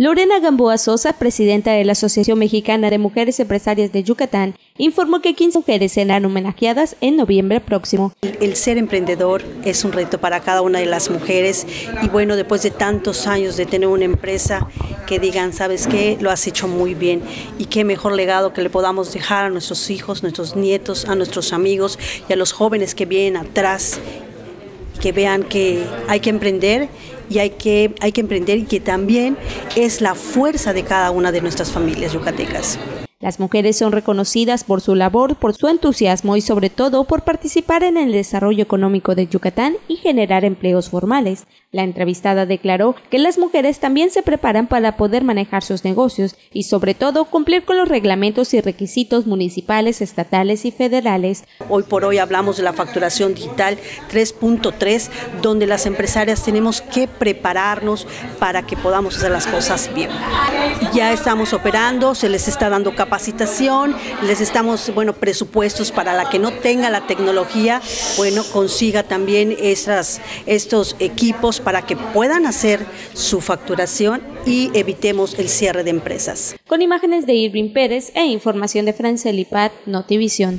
Lorena Gamboa Sosa, presidenta de la Asociación Mexicana de Mujeres Empresarias de Yucatán, informó que 15 mujeres serán homenajeadas en noviembre próximo. El ser emprendedor es un reto para cada una de las mujeres y bueno, después de tantos años de tener una empresa, que digan, ¿sabes qué? Lo has hecho muy bien y qué mejor legado que le podamos dejar a nuestros hijos, nuestros nietos, a nuestros amigos y a los jóvenes que vienen atrás, que vean que hay que emprender y hay que, hay que emprender y que también es la fuerza de cada una de nuestras familias yucatecas. Las mujeres son reconocidas por su labor, por su entusiasmo y sobre todo por participar en el desarrollo económico de Yucatán y generar empleos formales. La entrevistada declaró que las mujeres también se preparan para poder manejar sus negocios y sobre todo cumplir con los reglamentos y requisitos municipales, estatales y federales. Hoy por hoy hablamos de la facturación digital 3.3, donde las empresarias tenemos que prepararnos para que podamos hacer las cosas bien. Ya estamos operando, se les está dando capacidad capacitación, les estamos, bueno, presupuestos para la que no tenga la tecnología, bueno, consiga también esas, estos equipos para que puedan hacer su facturación y evitemos el cierre de empresas. Con imágenes de Irving Pérez e información de Francelipat, Notivisión.